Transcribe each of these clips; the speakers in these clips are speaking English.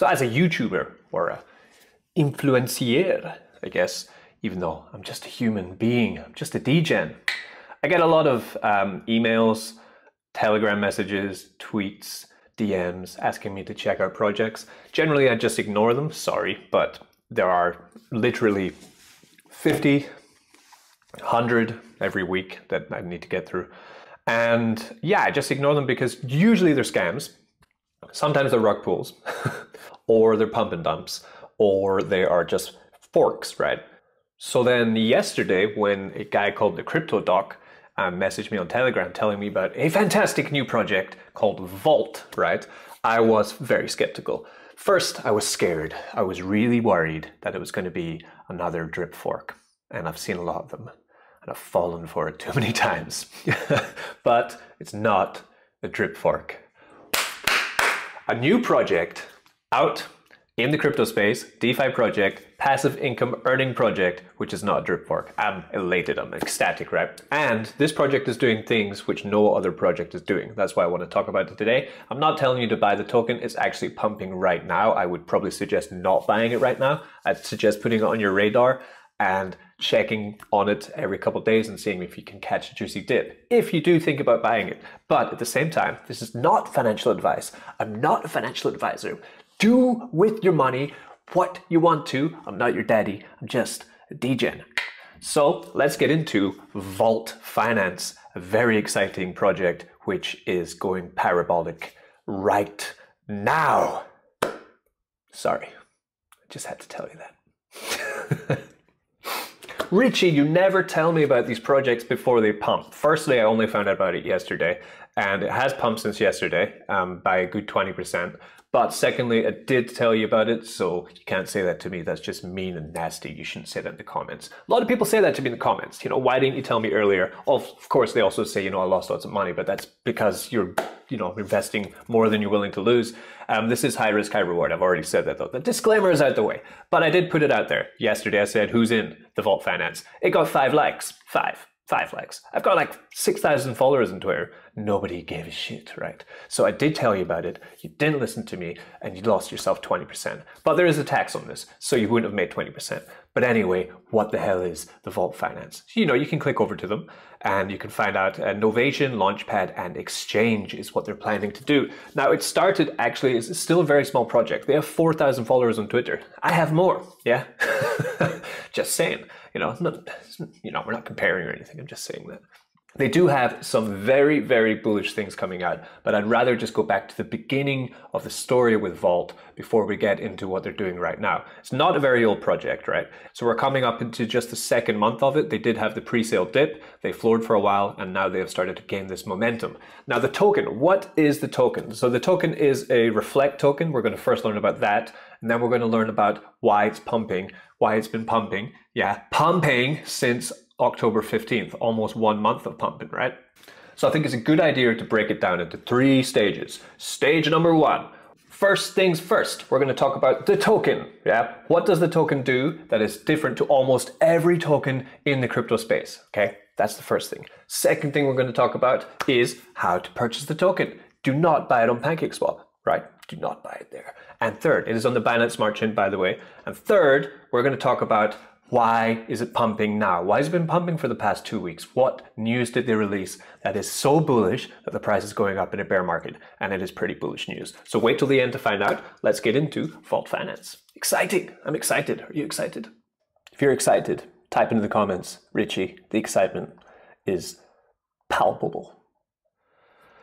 So as a YouTuber or a influencier, I guess, even though I'm just a human being, I'm just a degen, I get a lot of um, emails, Telegram messages, tweets, DMs asking me to check out projects. Generally, I just ignore them, sorry, but there are literally 50, 100 every week that I need to get through. And yeah, I just ignore them because usually they're scams. Sometimes they're rug pulls, or they're pump and dumps, or they are just forks, right? So then yesterday, when a guy called the Crypto Doc uh, messaged me on Telegram telling me about a fantastic new project called Vault, right? I was very skeptical. First, I was scared. I was really worried that it was going to be another drip fork. And I've seen a lot of them. And I've fallen for it too many times. but it's not a drip fork. A new project out in the crypto space, DeFi project, passive income earning project, which is not drip fork. I'm elated, I'm ecstatic, right? And this project is doing things which no other project is doing. That's why I want to talk about it today. I'm not telling you to buy the token, it's actually pumping right now. I would probably suggest not buying it right now. I'd suggest putting it on your radar and checking on it every couple of days and seeing if you can catch a juicy dip if you do think about buying it. But at the same time, this is not financial advice. I'm not a financial advisor. Do with your money what you want to. I'm not your daddy, I'm just a degen. So let's get into Vault Finance, a very exciting project which is going parabolic right now. Sorry, I just had to tell you that. Richie, you never tell me about these projects before they pump. Firstly, I only found out about it yesterday, and it has pumped since yesterday um, by a good 20%. But secondly, I did tell you about it, so you can't say that to me. That's just mean and nasty. You shouldn't say that in the comments. A lot of people say that to me in the comments. You know, why didn't you tell me earlier? Of course, they also say, you know, I lost lots of money, but that's because you're, you know, investing more than you're willing to lose. Um, this is high risk, high reward. I've already said that though. The disclaimer is out the way. But I did put it out there. Yesterday I said, who's in the Vault Finance? It got five likes. Five five likes. I've got like 6,000 followers on Twitter. Nobody gave a shit, right? So I did tell you about it. You didn't listen to me and you lost yourself 20%. But there is a tax on this, so you wouldn't have made 20%. But anyway, what the hell is the Vault Finance? You know, you can click over to them and you can find out uh, Novation, Launchpad, and Exchange is what they're planning to do. Now, it started actually, it's still a very small project. They have 4,000 followers on Twitter. I have more, yeah? Just saying. You know, not, you know, we're not comparing or anything. I'm just saying that. They do have some very, very bullish things coming out, but I'd rather just go back to the beginning of the story with Vault before we get into what they're doing right now. It's not a very old project, right? So we're coming up into just the second month of it. They did have the pre-sale dip, they floored for a while, and now they have started to gain this momentum. Now the token, what is the token? So the token is a Reflect token. We're going to first learn about that, and then we're going to learn about why it's pumping, why it's been pumping. Yeah, pumping since October 15th, almost one month of pumping, right? So I think it's a good idea to break it down into three stages. Stage number one, first things first, we're going to talk about the token. Yeah, what does the token do that is different to almost every token in the crypto space? Okay, that's the first thing. Second thing we're going to talk about is how to purchase the token. Do not buy it on PancakeSwap, right? Do not buy it there. And third, it is on the Binance Smart Chain, by the way. And third, we're going to talk about why is it pumping now? Why has it been pumping for the past two weeks? What news did they release that is so bullish that the price is going up in a bear market? And it is pretty bullish news. So wait till the end to find out. Let's get into Vault Finance. Exciting! I'm excited. Are you excited? If you're excited, type into the comments, Richie. The excitement is palpable.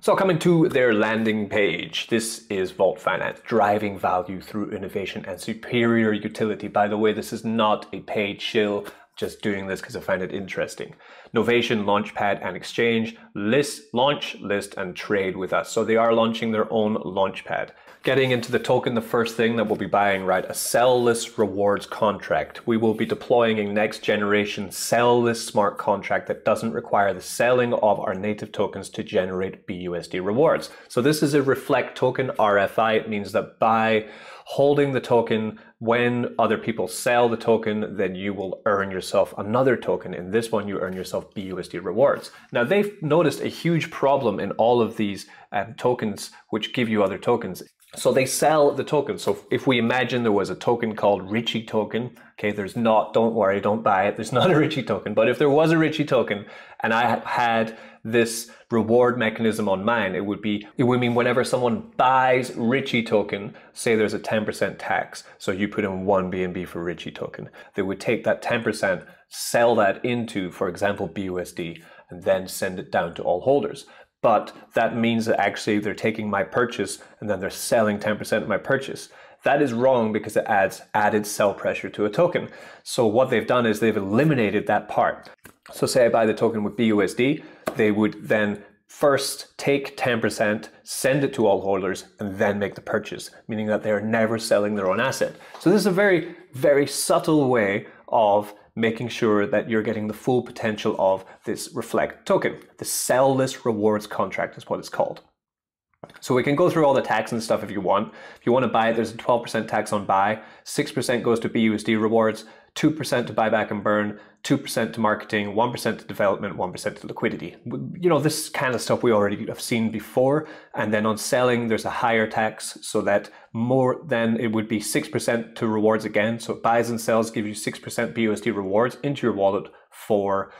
So coming to their landing page, this is Vault Finance, driving value through innovation and superior utility. By the way, this is not a paid shill, just doing this because I find it interesting. Novation, Launchpad, and Exchange list, launch, list, and trade with us. So they are launching their own Launchpad. Getting into the token, the first thing that we'll be buying, right, a sell-less rewards contract. We will be deploying a next generation sell-less smart contract that doesn't require the selling of our native tokens to generate BUSD rewards. So this is a reflect token RFI. It means that by holding the token when other people sell the token, then you will earn yourself another token. In this one, you earn yourself BUSD rewards. Now, they've noticed a huge problem in all of these um, tokens which give you other tokens. So they sell the token. So if we imagine there was a token called Richie token, okay, there's not, don't worry, don't buy it. There's not a Richie token. But if there was a Richie token and I had this reward mechanism on mine, it would be, it would mean whenever someone buys Richie token, say there's a 10% tax. So you put in one BNB for Richie token. They would take that 10%, sell that into, for example, BUSD, and then send it down to all holders but that means that actually they're taking my purchase and then they're selling 10% of my purchase. That is wrong because it adds added sell pressure to a token. So what they've done is they've eliminated that part. So say I buy the token with BUSD, they would then first take 10%, send it to all holders, and then make the purchase, meaning that they're never selling their own asset. So this is a very, very subtle way of making sure that you're getting the full potential of this Reflect token. The sellless rewards contract is what it's called. So we can go through all the tax and stuff if you want. If you want to buy it, there's a 12% tax on buy, 6% goes to BUSD rewards, 2% to buyback and burn, 2% to marketing, 1% to development, 1% to liquidity. You know, this kind of stuff we already have seen before. And then on selling, there's a higher tax so that more than it would be 6% to rewards again. So buys and sells give you 6% BUSD rewards into your wallet for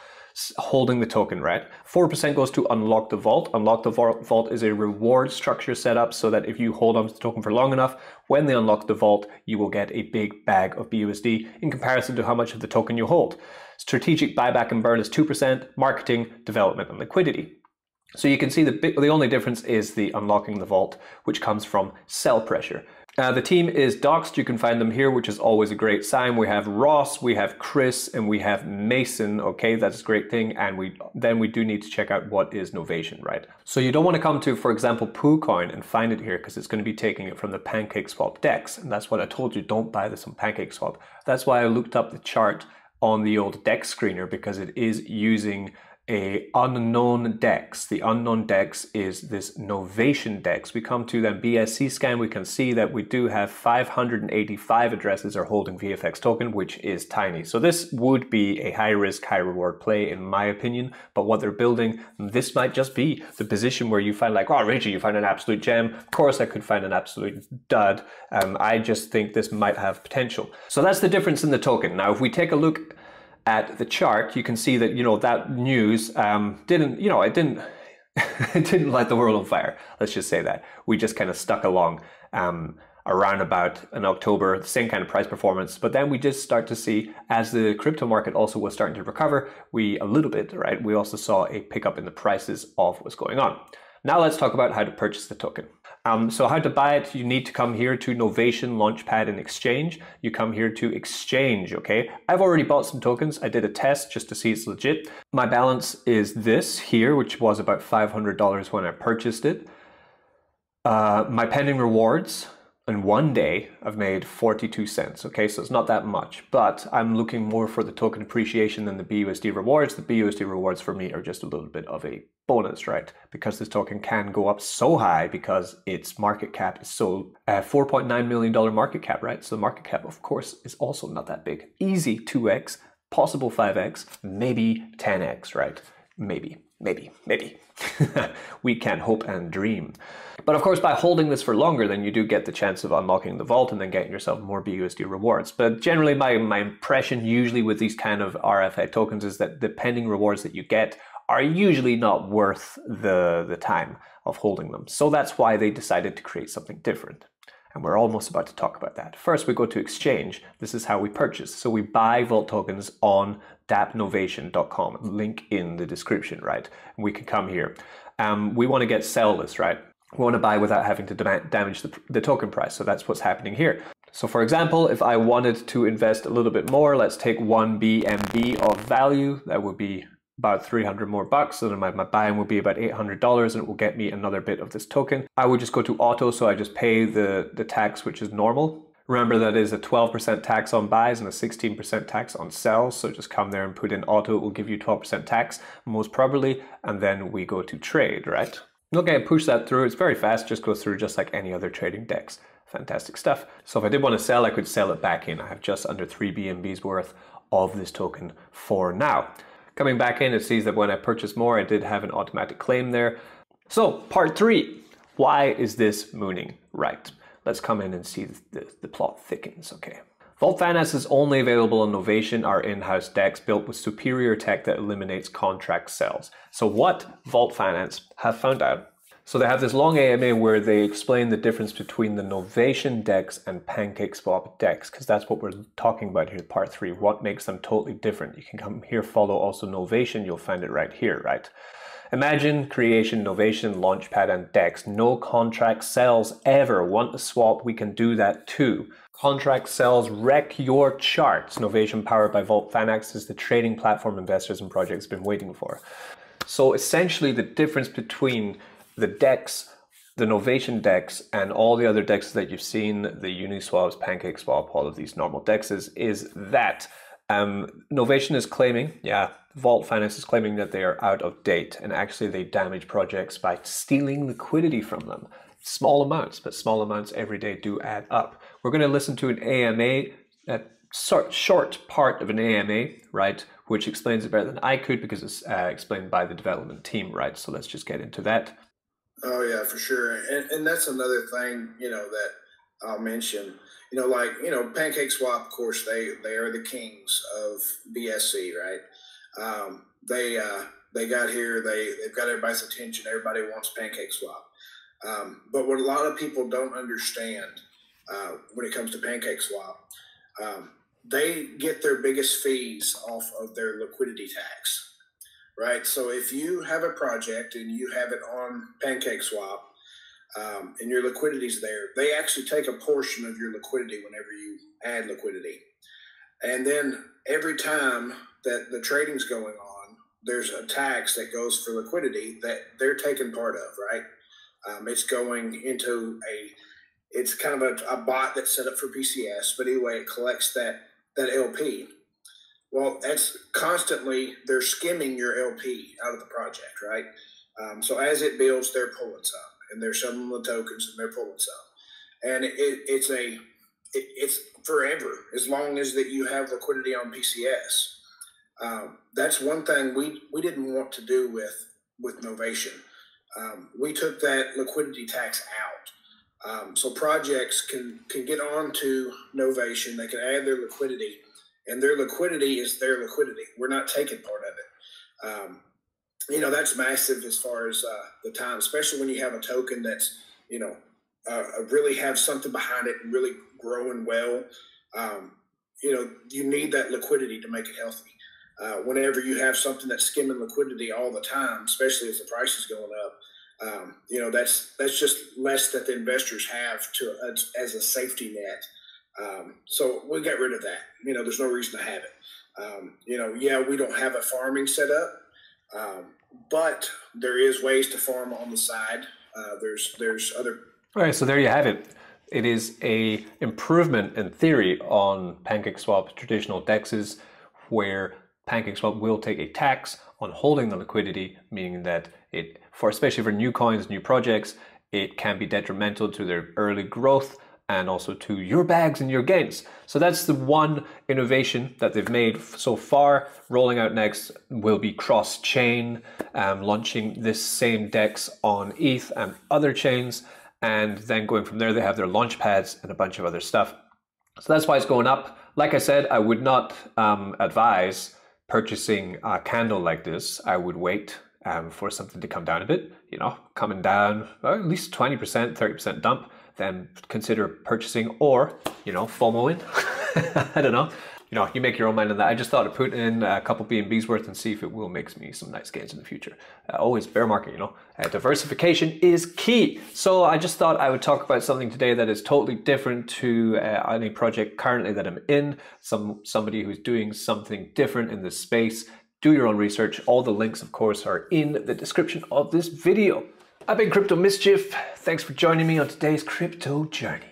holding the token, right? 4% goes to unlock the vault. Unlock the vault is a reward structure set up so that if you hold on to the token for long enough, when they unlock the vault, you will get a big bag of BUSD in comparison to how much of the token you hold. Strategic buyback and burn is 2%, marketing, development, and liquidity. So you can see the, the only difference is the unlocking the vault, which comes from sell pressure. Uh, the team is doxed. You can find them here, which is always a great sign. We have Ross, we have Chris, and we have Mason. Okay, that's a great thing. And we then we do need to check out what is Novation, right? So you don't want to come to, for example, PooCoin and find it here because it's going to be taking it from the PancakeSwap DEX. And that's what I told you, don't buy this on PancakeSwap. That's why I looked up the chart on the old DEX screener because it is using a unknown DEX. The unknown DEX is this Novation DEX. We come to then BSC scan, we can see that we do have 585 addresses are holding VFX token, which is tiny. So this would be a high risk, high reward play in my opinion, but what they're building, this might just be the position where you find like, oh, Reggie, you find an absolute gem. Of course I could find an absolute dud. Um, I just think this might have potential. So that's the difference in the token. Now, if we take a look at the chart, you can see that you know that news um, didn't you know it didn't it didn't light the world on fire. Let's just say that we just kind of stuck along um, around about in October, the same kind of price performance. But then we just start to see as the crypto market also was starting to recover, we a little bit right. We also saw a pickup in the prices of what's going on. Now let's talk about how to purchase the token. Um, so how to buy it, you need to come here to Novation Launchpad and Exchange. You come here to Exchange, okay? I've already bought some tokens. I did a test just to see it's legit. My balance is this here, which was about $500 when I purchased it. Uh, my pending rewards, in one day, I've made 42 cents. Okay, so it's not that much, but I'm looking more for the token appreciation than the BUSD rewards. The BUSD rewards for me are just a little bit of a bonus, right? Because this token can go up so high because its market cap is so uh, $4.9 million market cap, right? So the market cap, of course, is also not that big. Easy 2x, possible 5x, maybe 10x, right? Maybe, maybe, maybe. we can hope and dream. But of course, by holding this for longer, then you do get the chance of unlocking the vault and then getting yourself more BUSD rewards. But generally, my, my impression usually with these kind of RFI tokens is that the pending rewards that you get are usually not worth the, the time of holding them. So that's why they decided to create something different. And we're almost about to talk about that. First, we go to exchange. This is how we purchase. So we buy Vault tokens on dappnovation.com. Link in the description, right? And we can come here. Um, we want to get sellless, right? We want to buy without having to damage the, the token price. So that's what's happening here. So for example, if I wanted to invest a little bit more, let's take one BNB of value. That would be about 300 more bucks. So then my, my buy-in will be about $800 and it will get me another bit of this token. I would just go to auto. So I just pay the, the tax, which is normal. Remember that is a 12% tax on buys and a 16% tax on sells. So just come there and put in auto. It will give you 12% tax most probably. And then we go to trade, right? Okay, push that through. It's very fast. Just go through just like any other trading DEX. fantastic stuff. So if I did want to sell, I could sell it back in. I have just under three BNBs worth of this token for now. Coming back in, it sees that when I purchased more, I did have an automatic claim there. So part three, why is this mooning right? Let's come in and see the, the, the plot thickens, okay. Vault Finance is only available on Novation, our in-house DEX built with superior tech that eliminates contract sales. So what Vault Finance have found out so they have this long AMA where they explain the difference between the Novation DEX and PancakeSwap DEX, because that's what we're talking about here, part three. What makes them totally different? You can come here, follow also Novation, you'll find it right here, right? Imagine creation, Novation, Launchpad, and DEX. No contract sells ever. Want to swap? We can do that too. Contract sells wreck your charts. Novation powered by Vault Finance is the trading platform investors and projects have been waiting for. So essentially the difference between the DEX, the Novation DEX, and all the other DEXs that you've seen, the Uniswaps, PancakeSwap, all of these normal DEXs, is that um, Novation is claiming, yeah, Vault Finance is claiming that they are out of date, and actually they damage projects by stealing liquidity from them. Small amounts, but small amounts every day do add up. We're going to listen to an AMA, a short part of an AMA, right, which explains it better than I could because it's uh, explained by the development team, right? So let's just get into that. Oh yeah, for sure. And and that's another thing, you know, that I'll mention. You know, like, you know, Pancake Swap, of course, they they are the kings of BSC, right? Um, they uh, they got here, they they've got everybody's attention, everybody wants PancakeSwap. Um, but what a lot of people don't understand uh, when it comes to PancakeSwap, um, they get their biggest fees off of their liquidity tax right? So if you have a project and you have it on PancakeSwap um, and your liquidity is there, they actually take a portion of your liquidity whenever you add liquidity. And then every time that the trading's going on, there's a tax that goes for liquidity that they're taking part of, right? Um, it's going into a, it's kind of a, a bot that's set up for PCS, but anyway, it collects that that LP. Well, that's constantly they're skimming your LP out of the project, right? Um, so as it builds, they're pulling some, and they're selling the tokens, and they're pulling some, and it, it's a it, it's forever as long as that you have liquidity on PCS. Um, that's one thing we we didn't want to do with with Novation. Um, we took that liquidity tax out. Um, so projects can can get on to Novation. They can add their liquidity and their liquidity is their liquidity. We're not taking part of it. Um, you know, that's massive as far as uh, the time, especially when you have a token that's, you know, uh, uh, really have something behind it and really growing well. Um, you know, you need that liquidity to make it healthy. Uh, whenever you have something that's skimming liquidity all the time, especially as the price is going up, um, you know that's that's just less that the investors have to as, as a safety net um, so we got rid of that. You know, there's no reason to have it. Um, you know, yeah, we don't have a farming setup, um, but there is ways to farm on the side. Uh, there's there's other. All right, so there you have it. It is a improvement in theory on PancakeSwap traditional dexes, where PancakeSwap will take a tax on holding the liquidity, meaning that it, for especially for new coins, new projects, it can be detrimental to their early growth and also to your bags and your gains. So that's the one innovation that they've made so far. Rolling out next will be cross-chain, um, launching this same DEX on ETH and other chains, and then going from there, they have their launch pads and a bunch of other stuff. So that's why it's going up. Like I said, I would not um, advise purchasing a candle like this. I would wait um, for something to come down a bit, you know, coming down at least 20%, 30% dump then consider purchasing or, you know, FOMO in. I don't know. You know, you make your own mind on that. I just thought of putting in a couple BNBs worth and see if it will make me some nice gains in the future. Uh, always bear market, you know. Uh, diversification is key. So I just thought I would talk about something today that is totally different to uh, any project currently that I'm in. Some somebody who's doing something different in this space. Do your own research. All the links, of course, are in the description of this video. I've been Crypto Mischief. Thanks for joining me on today's crypto journey.